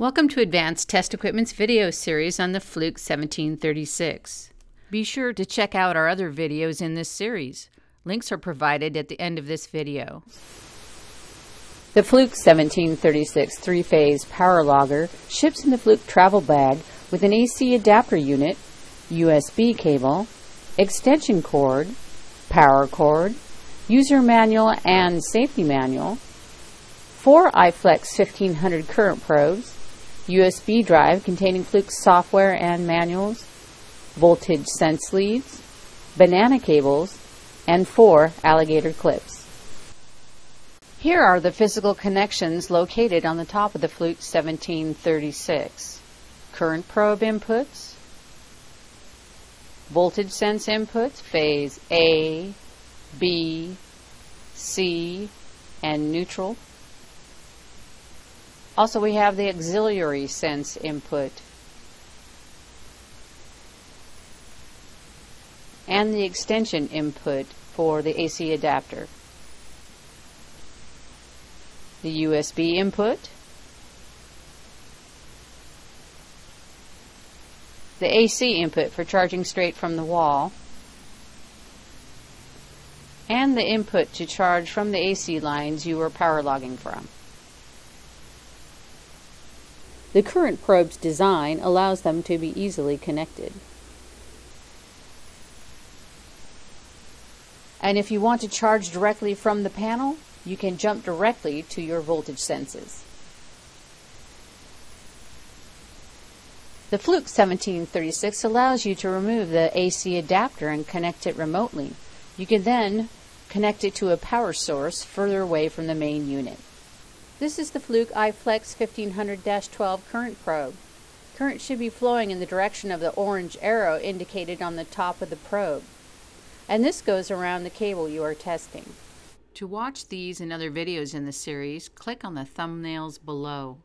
Welcome to Advanced Test Equipment's video series on the Fluke 1736. Be sure to check out our other videos in this series. Links are provided at the end of this video. The Fluke 1736 three-phase power logger ships in the Fluke travel bag with an AC adapter unit, USB cable, extension cord, power cord, user manual and safety manual, four iFlex 1500 current probes, USB drive containing Fluke software and manuals, voltage sense leads, banana cables, and four alligator clips. Here are the physical connections located on the top of the Fluke 1736. Current probe inputs, voltage sense inputs, phase A, B, C, and neutral. Also, we have the auxiliary sense input and the extension input for the AC adapter. The USB input, the AC input for charging straight from the wall, and the input to charge from the AC lines you are power logging from. The current probe's design allows them to be easily connected. And if you want to charge directly from the panel, you can jump directly to your voltage senses. The Fluke 1736 allows you to remove the AC adapter and connect it remotely. You can then connect it to a power source further away from the main unit. This is the Fluke iFlex 1500-12 current probe. Current should be flowing in the direction of the orange arrow indicated on the top of the probe. And this goes around the cable you are testing. To watch these and other videos in the series, click on the thumbnails below.